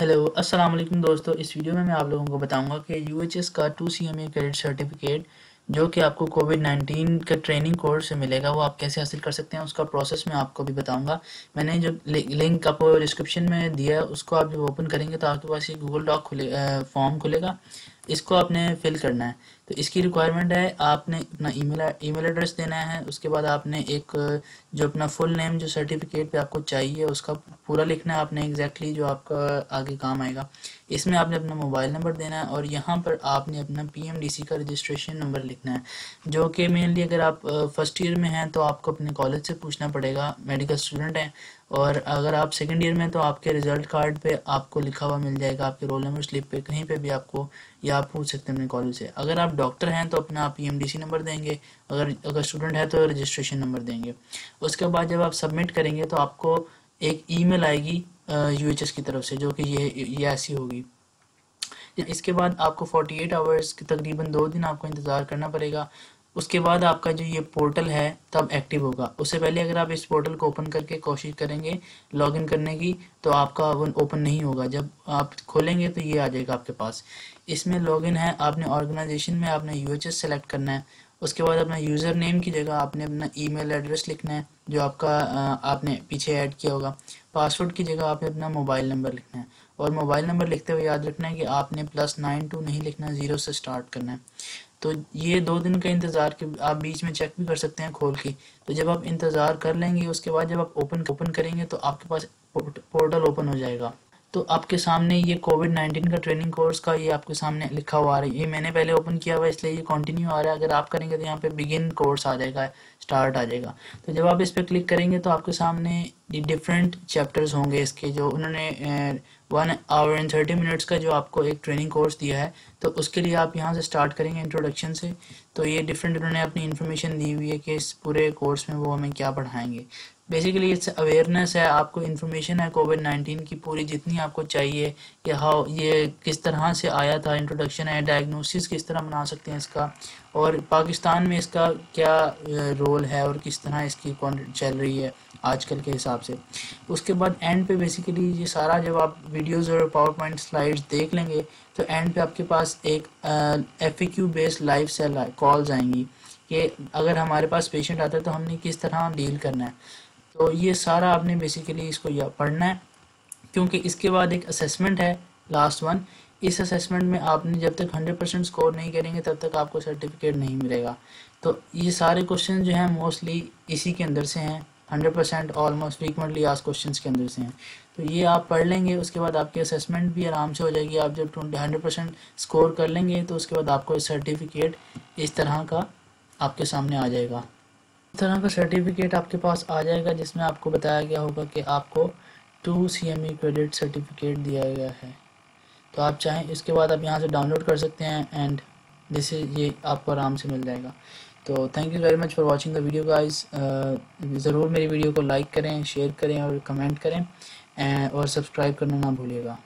Hello अस्सलाम वालेकुम दोस्तों। इस वीडियो में मैं आप लोगों को बताऊँगा कि यूएचएस का two C M E credit certificate जो कि आपको कोविड नाइन्टीन के ट्रेनिंग कोर्स से मिलेगा, वो आप कैसे हासिल कर सकते हैं, उसका प्रोसेस मैं आपको भी बताऊँगा। मैंने जो लिंक आपको डिस्क्रिप्शन में दिया है, उसको आप जब ओपन करेंगे तो आपके पास ये गूगल डॉक खुले फॉर्म खुलेगा। इसको आपने फिल करना है। तो इसकी रिक्वायरमेंट है, आपने अपना ईमेल ईमेल एड्रेस देना है, उसके बाद आपने एक, जो अपना फुल नेम जो सर्टिफिकेट पे आपको चाहिए, उसका पूरा लिखना है, आपने एग्जैक्टली जो आपका आगे काम आएगा। इसमें आपने अपना मोबाइल नंबर देना है और यहाँ पर आपने अपना पीएमडीसी का रजिस्ट्रेशन नंबर लिखना है, जो कि मेनली अगर आप फ़र्स्ट ईयर में हैं तो आपको अपने कॉलेज से पूछना पड़ेगा मेडिकल स्टूडेंट हैं, और अगर आप सेकेंड ईयर में तो आपके रिज़ल्ट कार्ड पे आपको लिखा हुआ मिल जाएगा, आपके रोल नंबर स्लिप पे, कहीं पे भी आपको, या आप पूछ सकते हैं अपने कॉलेज से। अगर आप डॉक्टर हैं तो अपना आप पीएमडीसी नंबर देंगे, अगर अगर स्टूडेंट है तो रजिस्ट्रेशन नंबर देंगे। उसके बाद जब आप सबमिट करेंगे तो आपको एक ईमेल आएगी यूएचएस की तरफ़ से, जो कि ये ये ऐसी होगी। इसके बाद आपको 48 आवर्स तकरीबन दो दिन आपको इंतज़ार करना पड़ेगा। उसके बाद आपका जो ये पोर्टल है, तब एक्टिव होगा। उससे पहले अगर आप इस पोर्टल को ओपन करके कोशिश करेंगे लॉगिन करने की तो आपका ओपन नहीं होगा। जब आप खोलेंगे तो ये आ जाएगा आपके पास। इसमें लॉगिन है, आपने ऑर्गेनाइजेशन में आपने यू सेलेक्ट करना है। उसके बाद अपना यूज़र नेम की जगह आपने अपना ईमेल एड्रेस लिखना है, जो आपका आपने पीछे ऐड किया होगा। पासवर्ड की जगह आपने अपना मोबाइल नंबर लिखना है। और मोबाइल नंबर लिखते हुए याद रखना है कि आपने प्लस नाइन टू नहीं लिखना ज़ीरो से स्टार्ट करना है। तो ये दो दिन का इंतज़ार के आप बीच में चेक भी कर सकते हैं खोल के। तो जब आप इंतज़ार कर लेंगे, उसके बाद जब आप ओपन ओपन करेंगे तो आपके पास पोर्टल ओपन हो जाएगा। तो आपके सामने ये कोविड नाइन्टीन का ट्रेनिंग कोर्स का ये आपके सामने लिखा हुआ आ रहा है। ये मैंने पहले ओपन किया हुआ है, इसलिए ये कंटिन्यू आ रहा है। अगर आप करेंगे तो यहाँ पे बिगिन कोर्स आ जाएगा स्टार्ट आ जाएगा। तो जब आप इस पर क्लिक करेंगे तो आपके सामने डिफरेंट चैप्टर्स होंगे इसके, जो उन्होंने one hour and thirty minutes का जो आपको एक ट्रेनिंग कोर्स दिया है तो उसके लिए आप यहाँ से स्टार्ट करेंगे इंट्रोडक्शन से। तो ये डिफरेंट उन्होंने अपनी इन्फॉर्मेशन दी हुई है कि इस पूरे कोर्स में वो हमें क्या पढ़ाएँगे। बेसिकली इट्स अवेयरनेस है, आपको इन्फॉर्मेशन है कोविड नाइन्टीन की पूरी जितनी आपको चाहिए कि हाउ ये किस तरह से आया था इंट्रोडक्शन है डायग्नोसिस किस तरह बना सकते हैं इसका, और पाकिस्तान में इसका क्या रोल है और किस तरह इसकी चल रही है आजकल के हिसाब से। उसके बाद एंड पे बेसिकली ये सारा जब आप वीडियोस और पावर पॉइंट स्लाइड्स देख लेंगे तो एंड पे आपके पास एक F Q based live cell calls आएँगी कि अगर हमारे पास पेशेंट आता है तो हमने किस तरह डील करना है। तो ये सारा आपने बेसिकली इसको या, पढ़ना है, क्योंकि इसके बाद एक असेसमेंट है लास्ट वन इस असेसमेंट में आपने जब तक 100 परसेंट स्कोर नहीं करेंगे, तब तक आपको सर्टिफिकेट नहीं मिलेगा। तो ये सारे क्वेश्चन जो हैं मोस्टली इसी के अंदर से हैं 100 परसेंट ऑलमोस्ट फ्रीकवेंटली आज क्वेश्चन के अंदर से हैं। तो ये आप पढ़ लेंगे, उसके बाद आपकी असेसमेंट भी आराम से हो जाएगी। आप जब ट्वेंटी हंड्रेड परसेंट स्कोर कर लेंगे तो उसके बाद आपको सर्टिफिकेट इस तरह का आपके सामने आ जाएगा। तरह का सर्टिफिकेट आपके पास आ जाएगा, जिसमें आपको बताया गया होगा कि आपको two C M E credit certificate दिया गया है। तो आप चाहें, इसके बाद आप यहाँ से डाउनलोड कर सकते हैं एंड जैसे ये आपको आराम से मिल जाएगा। तो thank you very much for watching the video guys ज़रूर मेरी वीडियो को लाइक करें शेयर करें और कमेंट करें और सब्सक्राइब करना ना भूलिएगा।